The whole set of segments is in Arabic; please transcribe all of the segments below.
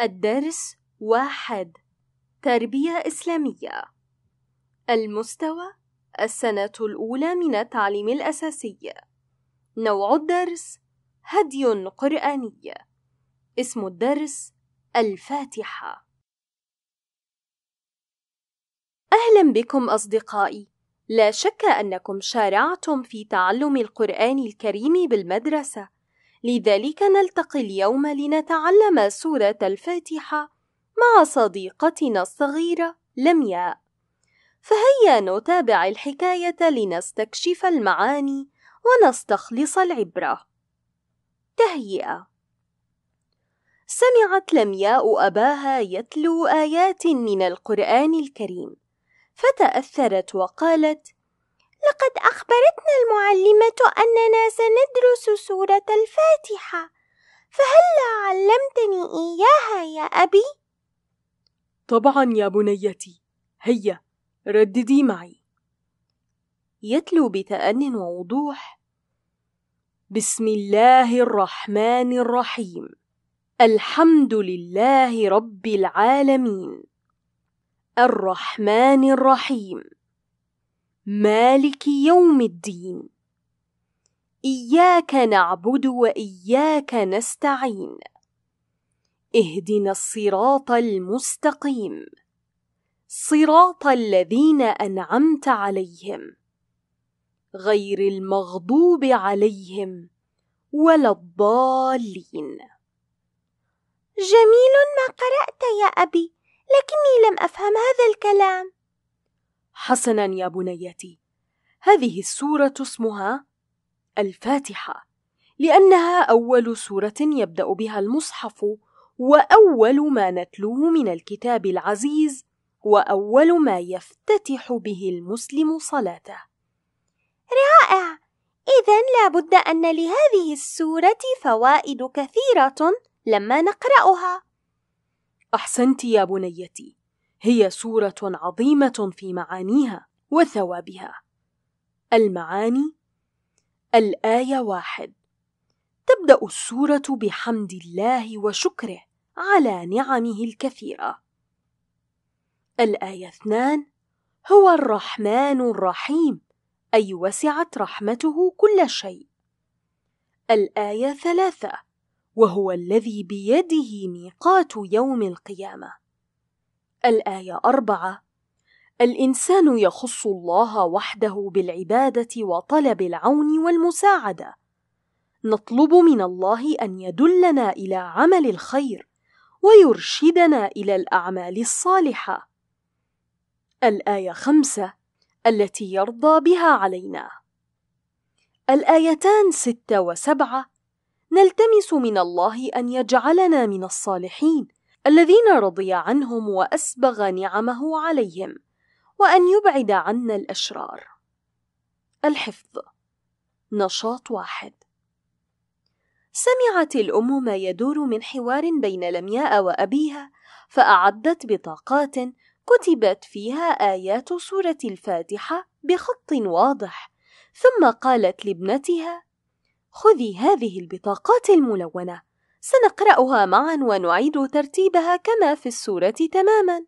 الدرس واحد. تربية إسلامية. المستوى السنة الأولى من التعليم الأساسي. نوع الدرس هدي قرآني. اسم الدرس الفاتحة. أهلا بكم أصدقائي. لا شك أنكم شارعتم في تعلم القرآن الكريم بالمدرسة. لذلك نلتقي اليوم لنتعلم سورة الفاتحة مع صديقتنا الصغيرة لمياء. فهيا نتابع الحكاية لنستكشف المعاني ونستخلص العبرة. تهيئة. سمعت لمياء أباها يتلو آيات من القرآن الكريم فتأثرت وقالت لقد أخبرتنا المعلمة أننا سندرس سورة الفاتحة. فهلا علمتني إياها يا أبي؟ طبعا يا بنيتي. هيا رددي معي. يتلو بتأن ووضوح. بسم الله الرحمن الرحيم. الحمد لله رب العالمين. الرحمن الرحيم. مالك يوم الدين. إياك نعبد وإياك نستعين. اهدنا الصراط المستقيم. صراط الذين أنعمت عليهم. غير المغضوب عليهم ولا الضالين. جميل ما قرأت يا أبي لكني لم أفهم هذا الكلام. حسنا يا بنيتي. هذه السورة اسمها الفاتحة لأنها أول سورة يبدأ بها المصحف وأول ما نتلوه من الكتاب العزيز وأول ما يفتتح به المسلم صلاته. رائع! اذا لابد أن لهذه السورة فوائد كثيرة لما نقرأها. أحسنت يا بنيتي. هي سورة عظيمة في معانيها وثوابها. المعاني الآية واحد. تبدأ السورة بحمد الله وشكره على نعمه الكثيرة. الآية اثنان هو الرحمن الرحيم أي وسعت رحمته كل شيء. الآية ثلاثة وهو الذي بيده ميقات يوم القيامة. الآية أربعة. الإنسان يخص الله وحده بالعبادة وطلب العون والمساعدة. نطلب من الله أن يدلنا إلى عمل الخير ويرشدنا إلى الأعمال الصالحة. الآية خمسة التي يرضى بها علينا. الآيتان ستة وسبعة. نلتمس من الله أن يجعلنا من الصالحين الذين رضي عنهم وأسبغ نعمه عليهم وأن يبعد عنا الأشرار. الحفظ. نشاط واحد. سمعت الام ما يدور من حوار بين لمياء وأبيها فأعدت بطاقات كتبت فيها آيات سورة الفاتحة بخط واضح ثم قالت لابنتها خذي هذه البطاقات الملونة سنقرأها معا ونعيد ترتيبها كما في السورة تماما.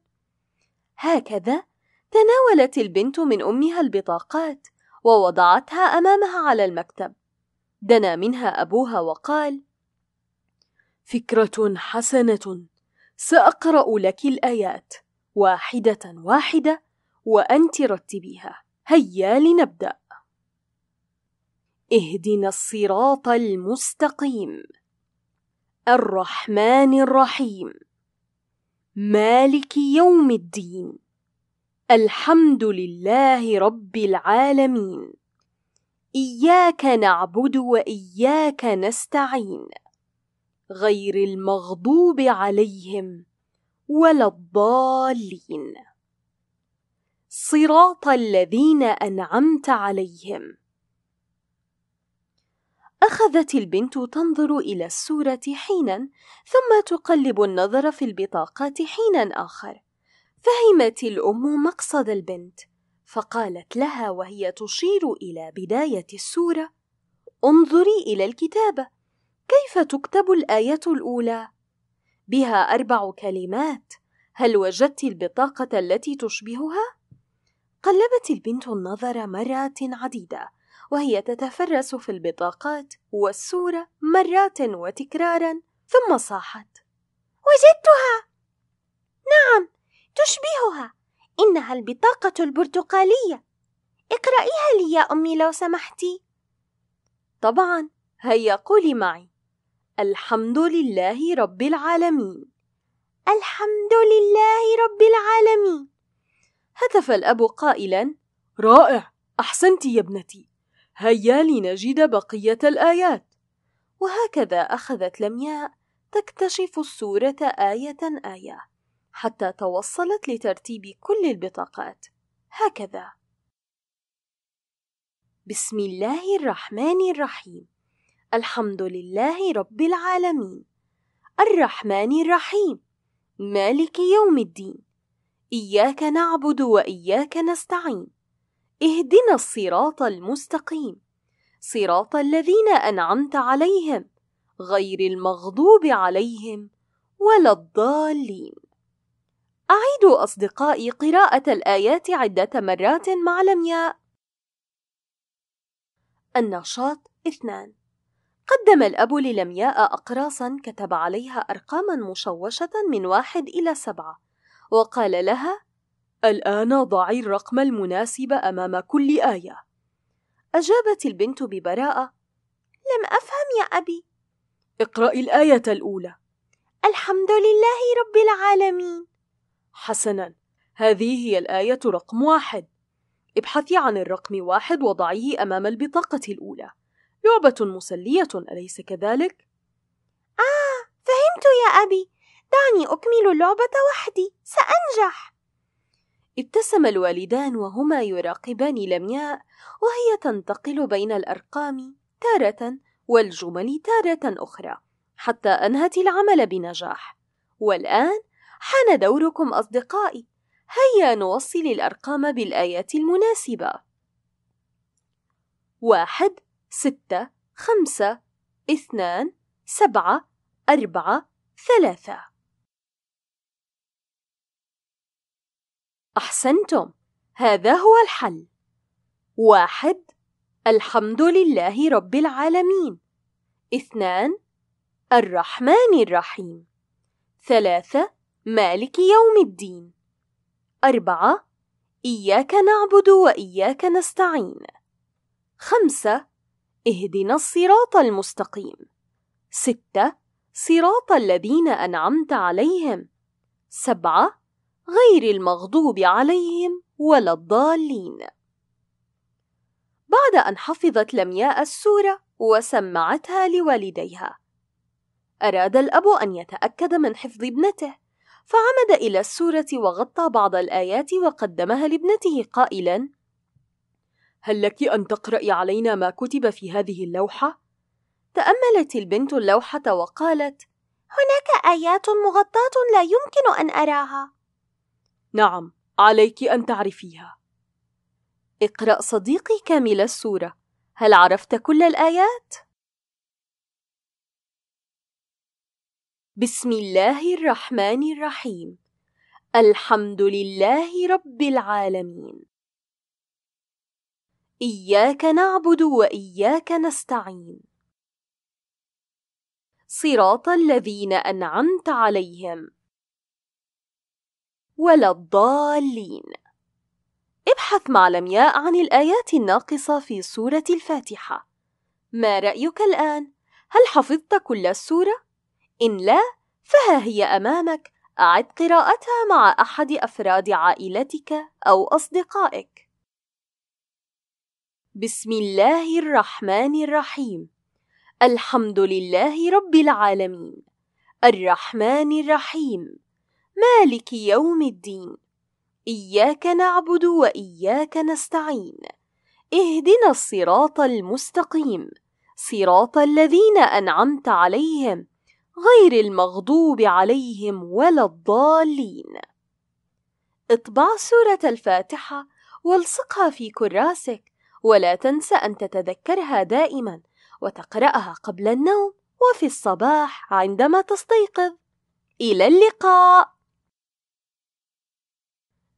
هكذا تناولت البنت من أمها البطاقات ووضعتها أمامها على المكتب. دنا منها أبوها وقال: فكرة حسنة، سأقرأ لك الآيات واحدة واحدة وأنت رتبيها. هيا لنبدأ. اهدنا الصراط المستقيم. الرحمن الرحيم. مالك يوم الدين. الحمد لله رب العالمين. إياك نعبد وإياك نستعين. غير المغضوب عليهم ولا الضالين. صراط الذين أنعمت عليهم. أخذت البنت تنظر إلى السورة حينا ثم تقلب النظر في البطاقات حينا آخر فهمت الأم مقصد البنت فقالت لها وهي تشير إلى بداية السورة انظري إلى الكتابة كيف تكتب الآية الأولى بها أربع كلمات هل وجدت البطاقة التي تشبهها؟ قلبت البنت النظر مرات عديدة وهي تتفرس في البطاقات والصورة مرات وتكرارا ثم صاحت. وجدتها! نعم تشبهها. إنها البطاقة البرتقالية. اقرأيها لي يا أمي لو سمحتي. طبعا هيا قولي معي. الحمد لله رب العالمين. الحمد لله رب العالمين. هتف الأب قائلا رائع أحسنت يا ابنتي. هيا لنجد بقية الآيات. وهكذا أخذت لمياء تكتشف السورة آية آية حتى توصلت لترتيب كل البطاقات. هكذا. بسم الله الرحمن الرحيم. الحمد لله رب العالمين. الرحمن الرحيم. مالك يوم الدين. إياك نعبد وإياك نستعين. اهدنا الصراط المستقيم. صراط الذين أنعمت عليهم غير المغضوب عليهم ولا الضالين. اعيدوا أصدقائي قراءة الآيات عدة مرات مع لمياء النشاط اثنان. قدم الأب للمياء أقراصا كتب عليها أرقاما مشوشة من واحد إلى سبعة وقال لها الآن ضعي الرقم المناسب أمام كل آية. أجابت البنت ببراءة لم أفهم يا أبي. اقرأي الآية الأولى. الحمد لله رب العالمين. حسنا هذه هي الآية رقم واحد. ابحثي عن الرقم واحد وضعيه أمام البطاقة الأولى. لعبة مسلية أليس كذلك؟ آه فهمت يا أبي. دعني أكمل اللعبة وحدي سأنجح. ابتسم الوالدان وهما يراقبان لمياء وهي تنتقل بين الأرقام تارة والجمل تارة أخرى حتى أنهت العمل بنجاح. والآن حان دوركم أصدقائي. هيا نوصل الأرقام بالآيات المناسبة. واحد ستة خمسة اثنان سبعة أربعة ثلاثة. أحسنتم. هذا هو الحل. واحد الحمد لله رب العالمين. اثنان الرحمن الرحيم. ثلاثة مالك يوم الدين. أربعة إياك نعبد وإياك نستعين. خمسة اهدنا الصراط المستقيم. ستة صراط الذين أنعمت عليهم. سبعة غير المغضوب عليهم ولا الضالين بعد أن حفظت لمياء السورة وسمعتها لوالديها أراد الأب أن يتأكد من حفظ ابنته فعمد إلى السورة وغطى بعض الآيات وقدمها لابنته قائلا هل لك أن تقرأي علينا ما كتب في هذه اللوحة؟ تأملت البنت اللوحة وقالت هناك آيات مغطاة لا يمكن أن أراها نعم عليك أن تعرفيها. اقرأ صديقي كامل السورة. هل عرفت كل الآيات؟ بسم الله الرحمن الرحيم. الحمد لله رب العالمين. إياك نعبد وإياك نستعين. صراط الذين أنعمت عليهم. ولا الضالين. ابحث مع لمياء عن الآيات الناقصة في سورة الفاتحة. ما رأيك الآن؟ هل حفظت كل السورة؟ إن لا فها هي أمامك. أعد قراءتها مع أحد أفراد عائلتك أو أصدقائك. بسم الله الرحمن الرحيم. الحمد لله رب العالمين. الرحمن الرحيم. مالك يوم الدين. إياك نعبد وإياك نستعين. اهدنا الصراط المستقيم. صراط الذين أنعمت عليهم غير المغضوب عليهم ولا الضالين. اطبع سورة الفاتحة والصقها في كراسك ولا تنس أن تتذكرها دائما وتقرأها قبل النوم وفي الصباح عندما تستيقظ. إلى اللقاء.